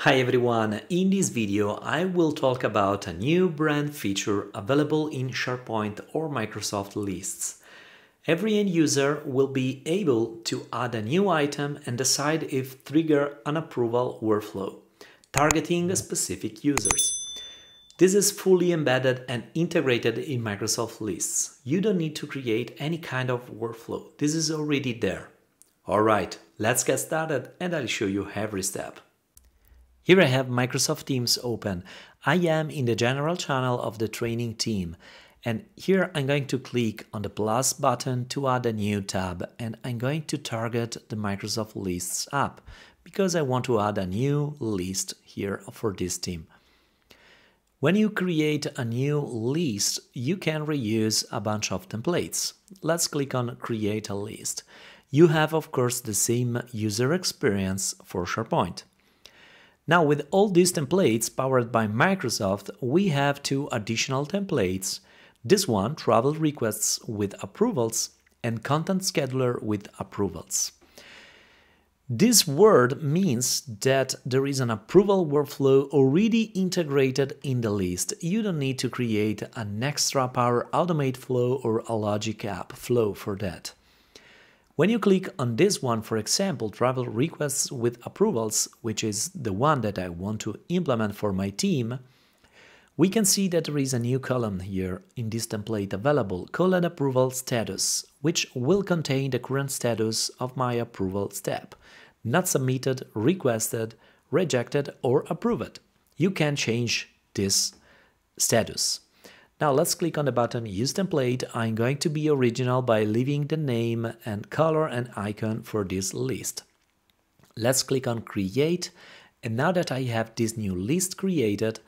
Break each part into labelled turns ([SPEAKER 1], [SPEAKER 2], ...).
[SPEAKER 1] Hi everyone, in this video I will talk about a new brand feature available in SharePoint or Microsoft lists. Every end user will be able to add a new item and decide if trigger an approval workflow, targeting specific users. This is fully embedded and integrated in Microsoft lists. You don't need to create any kind of workflow. This is already there. Alright, let's get started and I'll show you every step. Here I have Microsoft Teams open. I am in the general channel of the training team. And here I'm going to click on the plus button to add a new tab and I'm going to target the Microsoft Lists app because I want to add a new list here for this team. When you create a new list, you can reuse a bunch of templates. Let's click on create a list. You have of course the same user experience for SharePoint. Now with all these templates powered by Microsoft, we have two additional templates. This one, travel requests with approvals and content scheduler with approvals. This word means that there is an approval workflow already integrated in the list. You don't need to create an extra Power Automate flow or a Logic app flow for that. When you click on this one, for example, travel requests with approvals, which is the one that I want to implement for my team, we can see that there is a new column here in this template available called approval status, which will contain the current status of my approval step, not submitted, requested, rejected, or approved. You can change this status. Now let's click on the button Use Template. I'm going to be original by leaving the name and color and icon for this list. Let's click on Create and now that I have this new list created,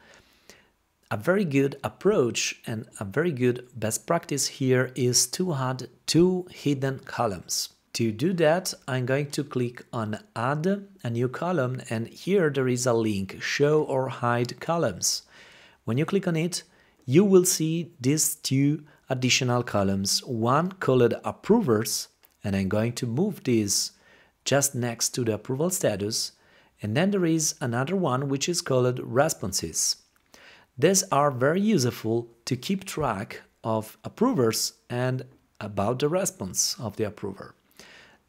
[SPEAKER 1] a very good approach and a very good best practice here is to add two hidden columns. To do that, I'm going to click on Add a new column and here there is a link, Show or Hide Columns. When you click on it, you will see these two additional columns, one called approvers, and I'm going to move this just next to the approval status, and then there is another one which is called responses. These are very useful to keep track of approvers and about the response of the approver.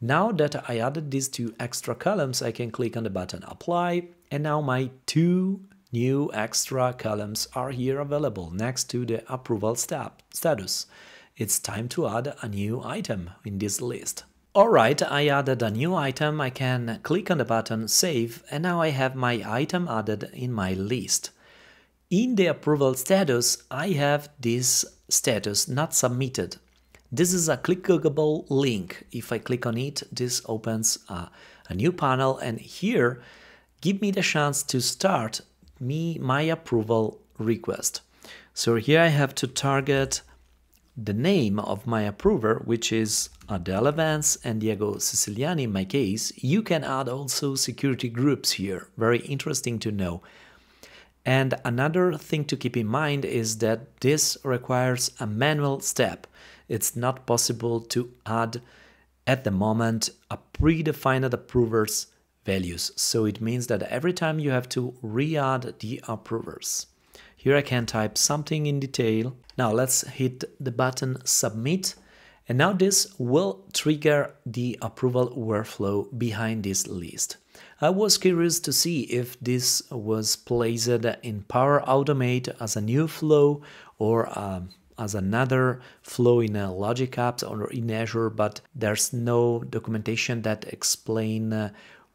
[SPEAKER 1] Now that I added these two extra columns, I can click on the button apply and now my two New extra columns are here available next to the approval step status. It's time to add a new item in this list. Alright, I added a new item, I can click on the button Save and now I have my item added in my list. In the approval status, I have this status not submitted. This is a clickable link. If I click on it, this opens a, a new panel and here give me the chance to start me my approval request. So here I have to target the name of my approver, which is Adele Vance and Diego Siciliani in my case. You can add also security groups here, very interesting to know. And another thing to keep in mind is that this requires a manual step. It's not possible to add at the moment a predefined approvers values. So it means that every time you have to re-add the approvers. Here I can type something in detail. Now let's hit the button submit. And now this will trigger the approval workflow behind this list. I was curious to see if this was placed in Power Automate as a new flow or um, as another flow in Logic Apps or in Azure, but there's no documentation that explain uh,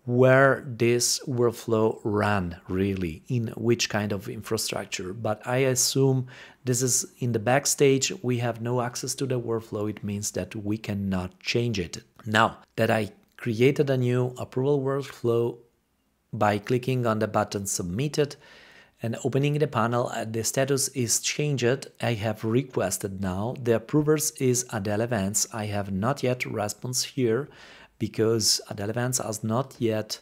[SPEAKER 1] where this workflow ran really in which kind of infrastructure. But i assume this is in the backstage. We have no access to the workflow. It means that we cannot change it. Now that i created a new approval workflow by clicking on the button submitted and opening the panel uh, the status is changed. I have requested now the approvers is Adele Vance. I have not yet response here because Adele Vance has not yet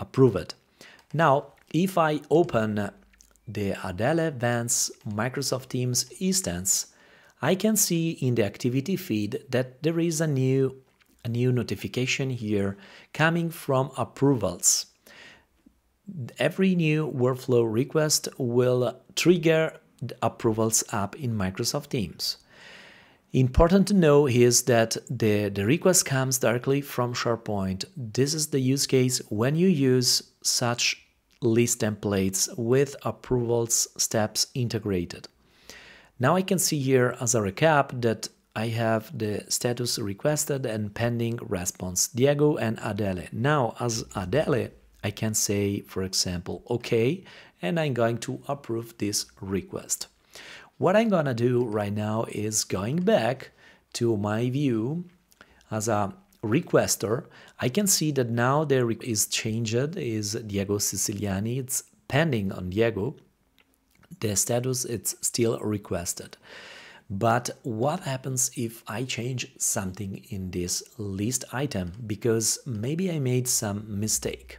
[SPEAKER 1] approved. Now, if I open the Adele Vance Microsoft Teams instance, I can see in the activity feed that there is a new, a new notification here coming from approvals. every new workflow request will trigger the approvals app in Microsoft Teams. Important to know is that the, the request comes directly from SharePoint. This is the use case when you use such list templates with approvals steps integrated. Now I can see here as a recap that I have the status requested and pending response, Diego and Adele. Now as Adele, I can say, for example, OK, and I'm going to approve this request. What I'm gonna do right now is going back to my view as a requester. I can see that now there is changed is Diego Siciliani. It's pending on Diego. The status it's still requested. But what happens if I change something in this list item because maybe I made some mistake?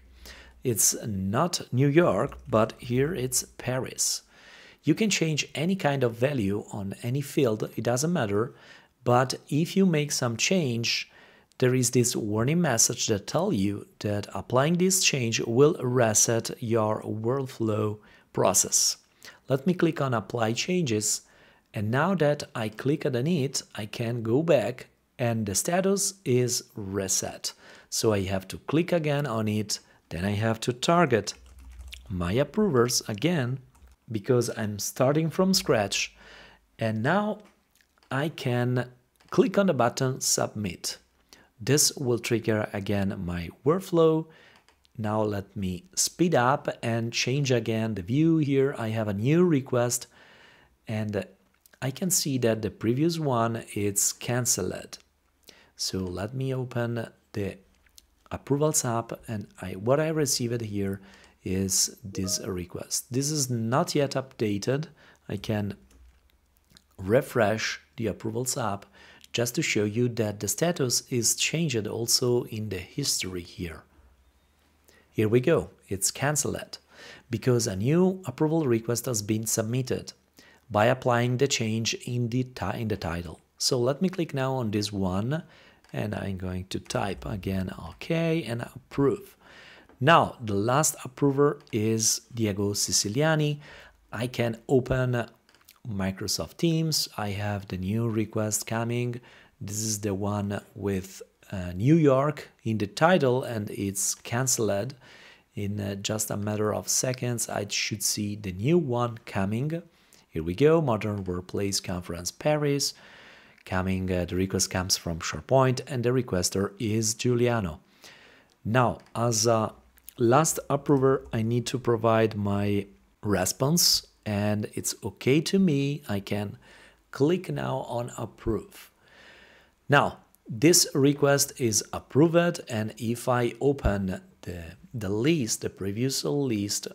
[SPEAKER 1] It's not New York, but here it's Paris. You can change any kind of value on any field, it doesn't matter, but if you make some change, there is this warning message that tell you that applying this change will reset your workflow process. Let me click on apply changes and now that I click on it, I can go back and the status is reset. So I have to click again on it, then I have to target my approvers again because I'm starting from scratch and now I can click on the button submit. This will trigger again my workflow. Now let me speed up and change again the view here. I have a new request and I can see that the previous one is cancelled. So let me open the approvals app and I, what I received here is this request. This is not yet updated. I can refresh the approvals app just to show you that the status is changed also in the history here. Here we go, it's cancelled because a new approval request has been submitted by applying the change in the, in the title. So let me click now on this one and I'm going to type again OK and approve. Now, the last approver is Diego Siciliani. I can open Microsoft Teams. I have the new request coming. This is the one with uh, New York in the title and it's cancelled. In uh, just a matter of seconds, I should see the new one coming. Here we go, Modern Workplace Conference Paris. Coming, uh, the request comes from SharePoint and the requester is Giuliano. Now, as a last approver, I need to provide my response and it's okay to me. I can click now on approve. Now, this request is approved and if I open the, the list, the previous list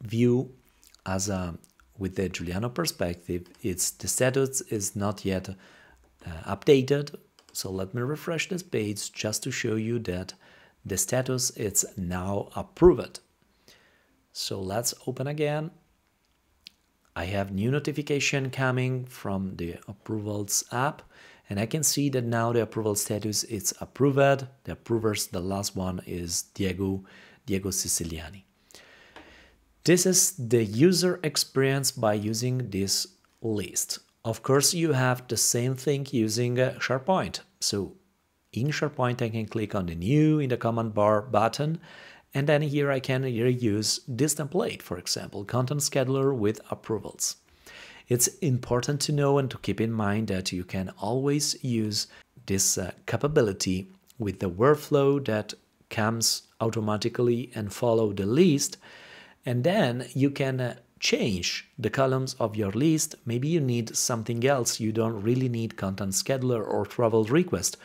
[SPEAKER 1] view as a with the Giuliano perspective, it's the status is not yet uh, updated. So let me refresh this page just to show you that the status is now approved. So let's open again. I have new notification coming from the approvals app and I can see that now the approval status is approved. The approvers, the last one is Diego, Diego Siciliani. This is the user experience by using this list. Of course, you have the same thing using uh, SharePoint. So in SharePoint, I can click on the new in the command bar button, and then here I can use this template, for example, content scheduler with approvals. It's important to know and to keep in mind that you can always use this uh, capability with the workflow that comes automatically and follow the list, and then you can uh, change the columns of your list. Maybe you need something else. You don't really need content scheduler or travel request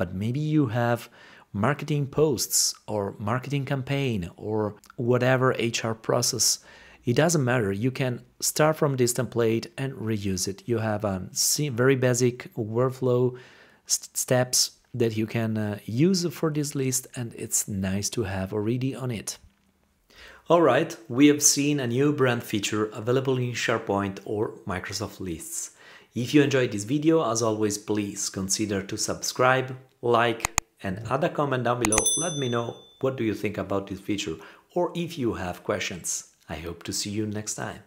[SPEAKER 1] but maybe you have marketing posts or marketing campaign or whatever HR process. It doesn't matter. You can start from this template and reuse it. You have a very basic workflow steps that you can uh, use for this list and it's nice to have already on it. Alright, we have seen a new brand feature available in SharePoint or Microsoft Lists. If you enjoyed this video, as always, please consider to subscribe, like, and add a comment down below. Let me know what do you think about this feature. or if you have questions. I hope to see you next time.